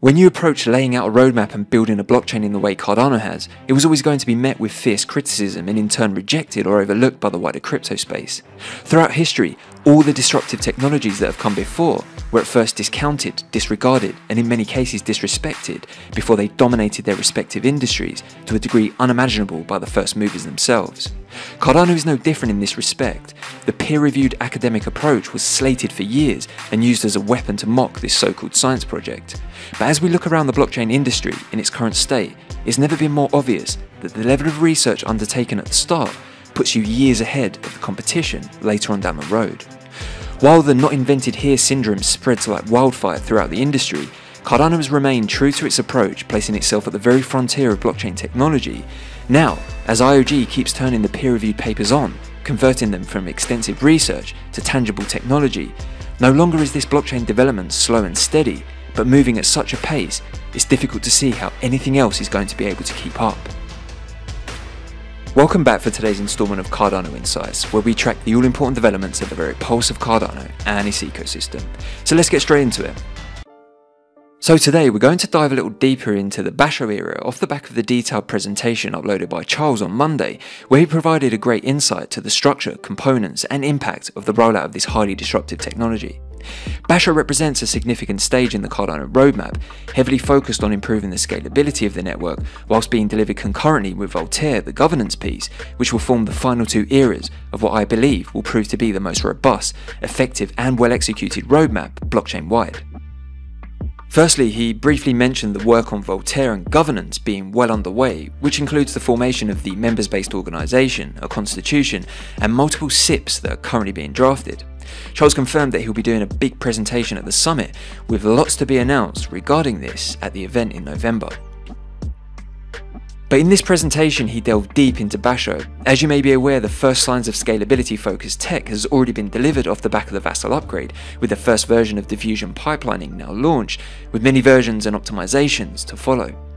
When you approach laying out a roadmap and building a blockchain in the way Cardano has, it was always going to be met with fierce criticism and in turn rejected or overlooked by the wider crypto space. Throughout history, all the disruptive technologies that have come before were at first discounted, disregarded, and in many cases disrespected before they dominated their respective industries to a degree unimaginable by the first movers themselves. Cardano is no different in this respect. The peer-reviewed academic approach was slated for years and used as a weapon to mock this so-called science project. But as we look around the blockchain industry in its current state, it's never been more obvious that the level of research undertaken at the start puts you years ahead of the competition later on down the road. While the not invented here syndrome spreads like wildfire throughout the industry, Cardano has remained true to its approach, placing itself at the very frontier of blockchain technology. Now, as IOG keeps turning the peer-reviewed papers on, converting them from extensive research to tangible technology, no longer is this blockchain development slow and steady, but moving at such a pace, it's difficult to see how anything else is going to be able to keep up. Welcome back for today's installment of Cardano Insights, where we track the all important developments at the very pulse of Cardano and its ecosystem. So let's get straight into it. So today we're going to dive a little deeper into the Basho era off the back of the detailed presentation uploaded by Charles on Monday, where he provided a great insight to the structure, components and impact of the rollout of this highly disruptive technology. Basho represents a significant stage in the Cardano roadmap, heavily focused on improving the scalability of the network, whilst being delivered concurrently with Voltaire, the governance piece, which will form the final two eras of what I believe will prove to be the most robust, effective and well executed roadmap blockchain wide. Firstly, he briefly mentioned the work on Voltaire and governance being well underway, which includes the formation of the members-based organisation, a constitution, and multiple CIPs that are currently being drafted. Charles confirmed that he'll be doing a big presentation at the summit, with lots to be announced regarding this at the event in November. But in this presentation, he delved deep into Basho. As you may be aware, the first signs of scalability focused tech has already been delivered off the back of the Vasil upgrade, with the first version of diffusion pipelining now launched, with many versions and optimizations to follow.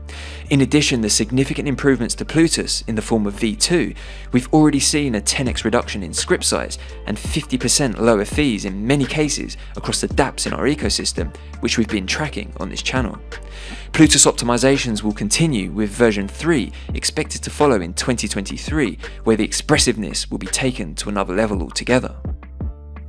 In addition, the significant improvements to Plutus in the form of V2, we've already seen a 10x reduction in script size and 50% lower fees in many cases across the dApps in our ecosystem, which we've been tracking on this channel. Plutus optimizations will continue with version 3 expected to follow in 2023, where the expressiveness will be taken to another level altogether.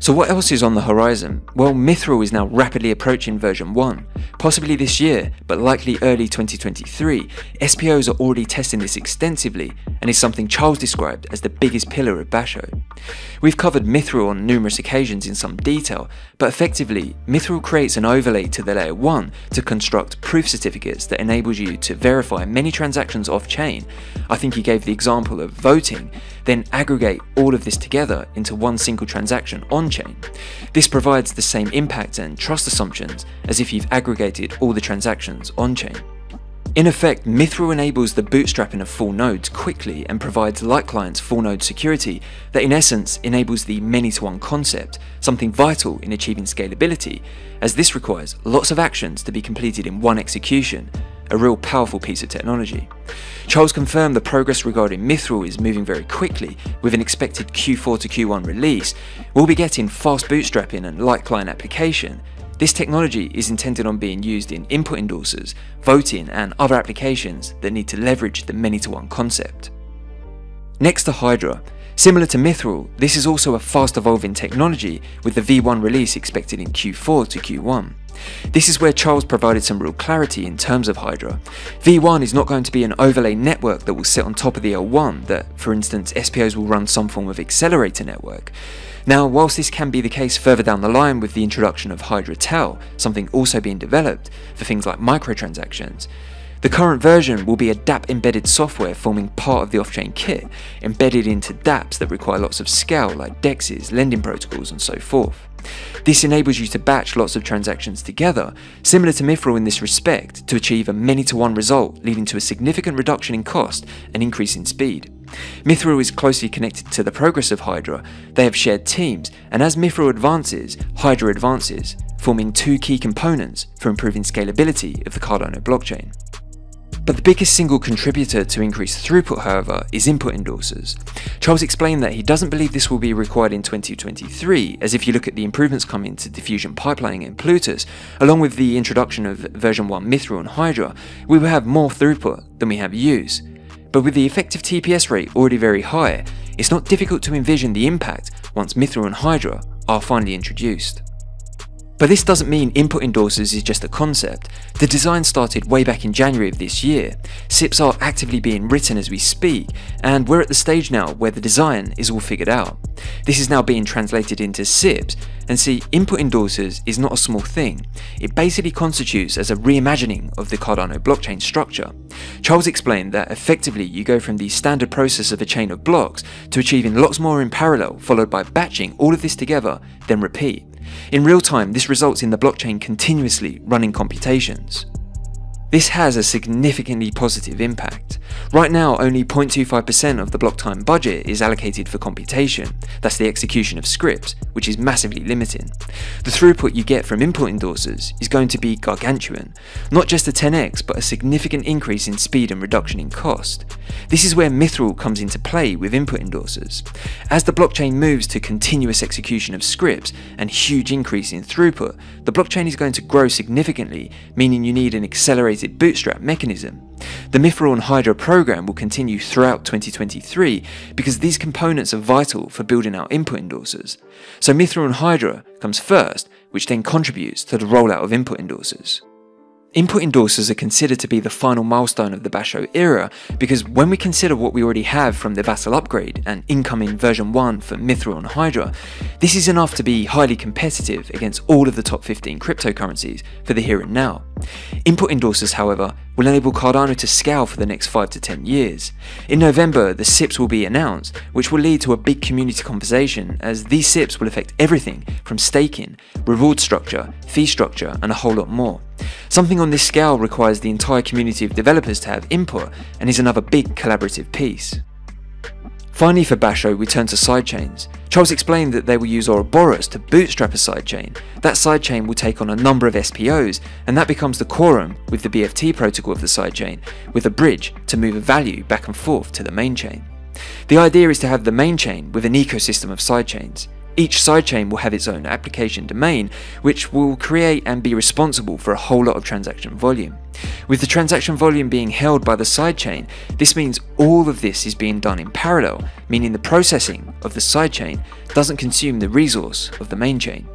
So what else is on the horizon? Well, Mithril is now rapidly approaching version 1. Possibly this year, but likely early 2023, SPOs are already testing this extensively and is something Charles described as the biggest pillar of Basho. We've covered Mithril on numerous occasions in some detail, but effectively, Mithril creates an overlay to the layer 1 to construct proof certificates that enables you to verify many transactions off-chain. I think he gave the example of voting, then aggregate all of this together into one single transaction on-chain. This provides the same impact and trust assumptions as if you've aggregated all the transactions on-chain. In effect, Mithril enables the bootstrapping of full nodes quickly and provides light clients full node security that in essence enables the many-to-one concept, something vital in achieving scalability, as this requires lots of actions to be completed in one execution, a real powerful piece of technology. Charles confirmed the progress regarding Mithril is moving very quickly, with an expected Q4 to Q1 release. We'll be getting fast bootstrapping and light client application, this technology is intended on being used in input endorsers, voting and other applications that need to leverage the many-to-one concept. Next to Hydra. Similar to Mithril, this is also a fast evolving technology with the V1 release expected in Q4 to Q1. This is where Charles provided some real clarity in terms of Hydra. V1 is not going to be an overlay network that will sit on top of the L1 that, for instance, SPOs will run some form of accelerator network. Now, whilst this can be the case further down the line with the introduction of Hydra Tail, something also being developed for things like microtransactions, the current version will be a dApp embedded software forming part of the off-chain kit, embedded into dApps that require lots of scale like DEXs, lending protocols and so forth. This enables you to batch lots of transactions together, similar to Mithril in this respect, to achieve a many-to-one result leading to a significant reduction in cost and increase in speed. Mithril is closely connected to the progress of Hydra, they have shared teams, and as Mithril advances, Hydra advances, forming two key components for improving scalability of the Cardano blockchain. But the biggest single contributor to increased throughput, however, is input endorsers. Charles explained that he doesn't believe this will be required in 2023, as if you look at the improvements coming to diffusion pipelining in Plutus, along with the introduction of version 1 Mithril and Hydra, we will have more throughput than we have use. But with the effective TPS rate already very high, it's not difficult to envision the impact once Mithril and Hydra are finally introduced. But this doesn't mean input endorsers is just a concept. The design started way back in January of this year. CIPs are actively being written as we speak, and we're at the stage now where the design is all figured out. This is now being translated into CIPs, and see, input endorsers is not a small thing. It basically constitutes as a reimagining of the Cardano blockchain structure. Charles explained that effectively you go from the standard process of a chain of blocks to achieving lots more in parallel, followed by batching all of this together, then repeat. In real time, this results in the blockchain continuously running computations. This has a significantly positive impact. Right now, only 0.25% of the block time budget is allocated for computation, that's the execution of scripts, which is massively limiting. The throughput you get from input endorsers is going to be gargantuan, not just a 10x, but a significant increase in speed and reduction in cost. This is where Mithril comes into play with input endorsers. As the blockchain moves to continuous execution of scripts and huge increase in throughput, the blockchain is going to grow significantly, meaning you need an accelerated bootstrap mechanism. The Mithril and Hydra program will continue throughout 2023 because these components are vital for building our input endorsers. So Mithril and Hydra comes first, which then contributes to the rollout of input endorsers. Input endorsers are considered to be the final milestone of the Basho era because when we consider what we already have from the Vasil upgrade and incoming version 1 for Mithril and Hydra, this is enough to be highly competitive against all of the top 15 cryptocurrencies for the here and now. Input endorsers, however, will enable Cardano to scale for the next 5 to 10 years. In November, the CIPs will be announced, which will lead to a big community conversation as these CIPs will affect everything from staking, reward structure, fee structure, and a whole lot more. Something on this scale requires the entire community of developers to have input and is another big collaborative piece. Finally for Basho, we turn to sidechains. Charles explained that they will use Ouroboros to bootstrap a sidechain. That sidechain will take on a number of SPOs, and that becomes the quorum with the BFT protocol of the sidechain, with a bridge to move a value back and forth to the main chain. The idea is to have the main chain with an ecosystem of sidechains. Each sidechain will have its own application domain, which will create and be responsible for a whole lot of transaction volume. With the transaction volume being held by the sidechain, this means all of this is being done in parallel, meaning the processing of the sidechain doesn't consume the resource of the main chain.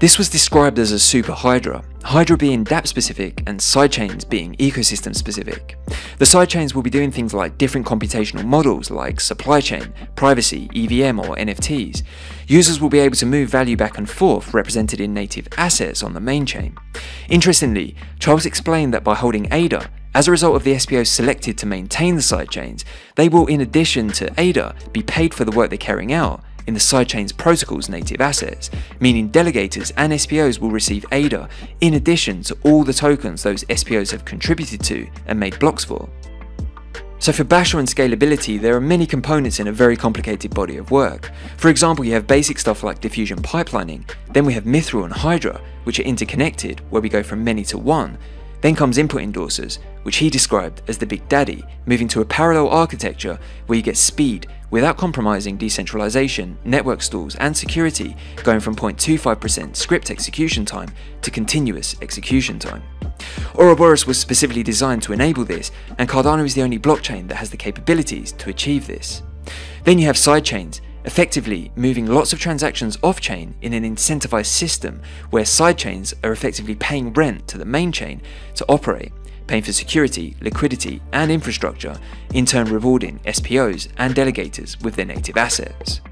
This was described as a super Hydra, Hydra being dApp specific and sidechains being ecosystem specific. The sidechains will be doing things like different computational models like supply chain, privacy, EVM or NFTs. Users will be able to move value back and forth represented in native assets on the main chain. Interestingly, Charles explained that by holding ADA, as a result of the SPOs selected to maintain the sidechains, they will in addition to ADA be paid for the work they're carrying out in the sidechain's protocol's native assets, meaning delegators and SPOs will receive ADA in addition to all the tokens those SPOs have contributed to and made blocks for. So for Basho and scalability, there are many components in a very complicated body of work. For example, you have basic stuff like diffusion pipelining, then we have Mithril and Hydra, which are interconnected, where we go from many to one. Then comes input endorsers, which he described as the big daddy, moving to a parallel architecture where you get speed, without compromising decentralization, network stalls, and security, going from 0.25% script execution time to continuous execution time. Ouroboros was specifically designed to enable this, and Cardano is the only blockchain that has the capabilities to achieve this. Then you have sidechains, effectively moving lots of transactions off-chain in an incentivized system where sidechains are effectively paying rent to the main chain to operate paying for security, liquidity, and infrastructure, in turn rewarding SPOs and delegators with their native assets.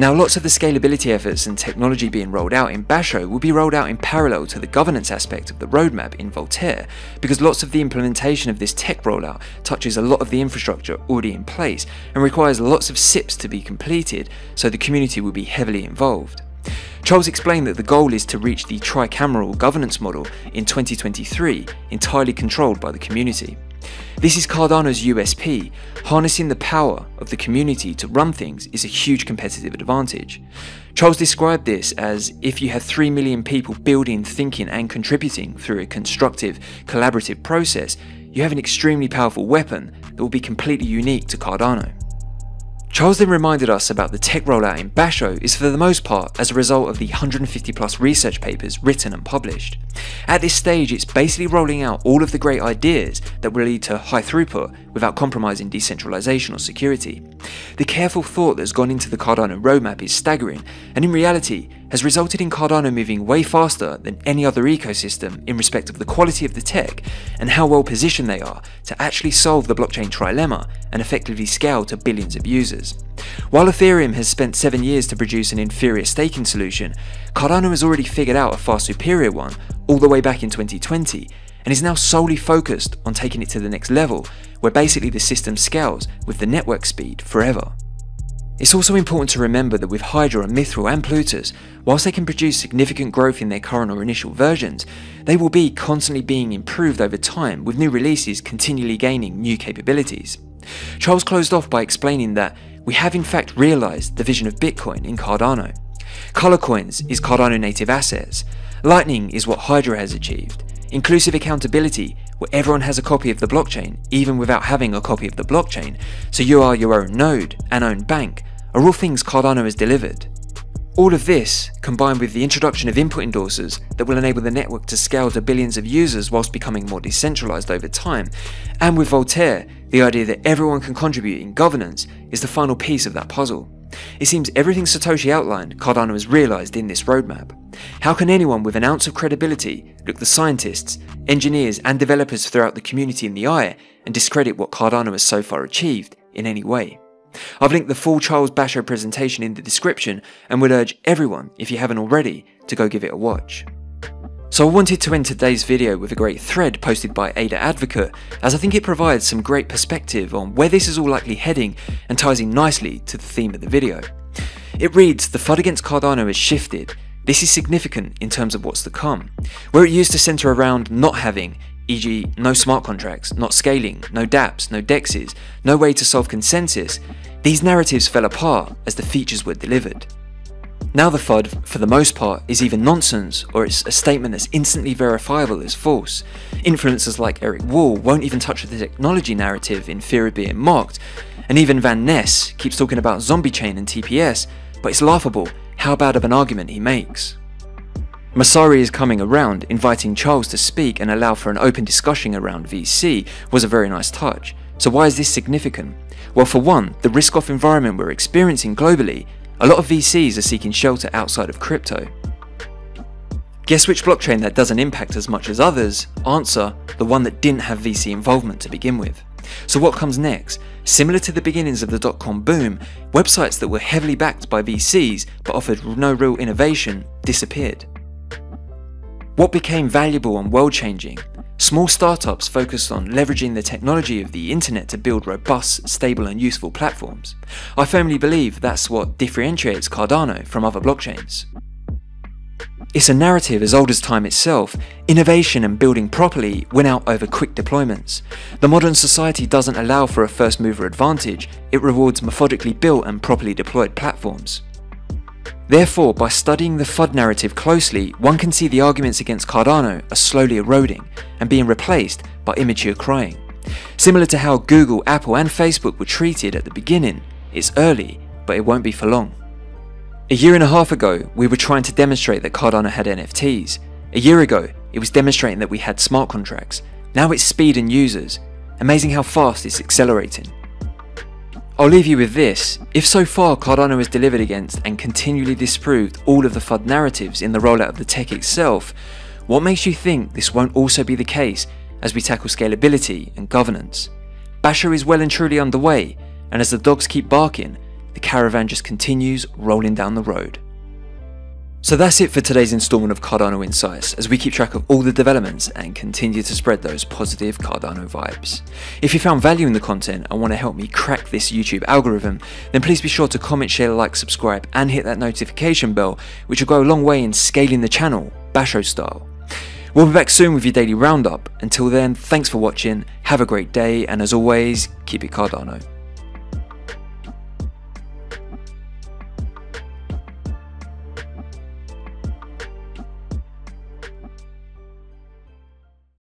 Now, lots of the scalability efforts and technology being rolled out in Basho will be rolled out in parallel to the governance aspect of the roadmap in Voltaire, because lots of the implementation of this tech rollout touches a lot of the infrastructure already in place and requires lots of CIPs to be completed, so the community will be heavily involved. Charles explained that the goal is to reach the tricameral governance model in 2023, entirely controlled by the community. This is Cardano's USP. Harnessing the power of the community to run things is a huge competitive advantage. Charles described this as if you have 3 million people building, thinking, and contributing through a constructive, collaborative process, you have an extremely powerful weapon that will be completely unique to Cardano. Charles then reminded us about the tech rollout in Basho is for the most part as a result of the 150 plus research papers written and published. At this stage, it's basically rolling out all of the great ideas that will lead to high throughput without compromising decentralization or security. The careful thought that's gone into the Cardano roadmap is staggering, and in reality, has resulted in Cardano moving way faster than any other ecosystem in respect of the quality of the tech and how well positioned they are to actually solve the blockchain trilemma and effectively scale to billions of users. While Ethereum has spent 7 years to produce an inferior staking solution, Cardano has already figured out a far superior one all the way back in 2020 and is now solely focused on taking it to the next level where basically the system scales with the network speed forever. It's also important to remember that with Hydra and Mithril and Plutus, whilst they can produce significant growth in their current or initial versions, they will be constantly being improved over time with new releases continually gaining new capabilities. Charles closed off by explaining that we have in fact realized the vision of Bitcoin in Cardano. Color coins is Cardano native assets. Lightning is what Hydra has achieved. Inclusive accountability, where everyone has a copy of the blockchain, even without having a copy of the blockchain, so you are your own node and own bank, are all things Cardano has delivered. All of this, combined with the introduction of input endorsers that will enable the network to scale to billions of users whilst becoming more decentralized over time, and with Voltaire, the idea that everyone can contribute in governance, is the final piece of that puzzle. It seems everything Satoshi outlined, Cardano has realized in this roadmap. How can anyone with an ounce of credibility look the scientists, engineers, and developers throughout the community in the eye and discredit what Cardano has so far achieved in any way? I've linked the full Charles Basho presentation in the description and would urge everyone, if you haven't already, to go give it a watch. So I wanted to end today's video with a great thread posted by Ada Advocate, as I think it provides some great perspective on where this is all likely heading and ties in nicely to the theme of the video. It reads, the FUD against Cardano has shifted. This is significant in terms of what's to come. Where it used to centre around not having e.g. no smart contracts, not scaling, no dApps, no DEXs, no way to solve consensus, these narratives fell apart as the features were delivered. Now the FUD, for the most part, is either nonsense or it's a statement that's instantly verifiable as false. Influencers like Eric Wall won't even touch the technology narrative in fear of being mocked, and even Van Ness keeps talking about zombie chain and TPS, but it's laughable how bad of an argument he makes. Messari is coming around, inviting Charles to speak and allow for an open discussion around VC was a very nice touch. So why is this significant? Well for one, the risk-off environment we're experiencing globally, a lot of VCs are seeking shelter outside of crypto. Guess which blockchain that doesn't impact as much as others? Answer, the one that didn't have VC involvement to begin with. So what comes next? Similar to the beginnings of the dot-com boom, websites that were heavily backed by VCs but offered no real innovation disappeared. What became valuable and world changing? Small startups focused on leveraging the technology of the internet to build robust, stable, and useful platforms. I firmly believe that's what differentiates Cardano from other blockchains. It's a narrative as old as time itself. Innovation and building properly win out over quick deployments. The modern society doesn't allow for a first mover advantage, it rewards methodically built and properly deployed platforms. Therefore, by studying the FUD narrative closely, one can see the arguments against Cardano are slowly eroding and being replaced by immature crying. Similar to how Google, Apple and Facebook were treated at the beginning, it's early, but it won't be for long. A year and a half ago, we were trying to demonstrate that Cardano had NFTs. A year ago, it was demonstrating that we had smart contracts. Now it's speed and users. Amazing how fast it's accelerating. I'll leave you with this. If so far Cardano has delivered against and continually disproved all of the FUD narratives in the rollout of the tech itself, what makes you think this won't also be the case as we tackle scalability and governance? Basho is well and truly underway, and as the dogs keep barking, the caravan just continues rolling down the road. So that's it for today's installment of Cardano Insights, as we keep track of all the developments and continue to spread those positive Cardano vibes. If you found value in the content and want to help me crack this YouTube algorithm, then please be sure to comment, share, like, subscribe, and hit that notification bell, which will go a long way in scaling the channel, Basho style. We'll be back soon with your daily roundup. Until then, thanks for watching, have a great day, and as always, keep it Cardano.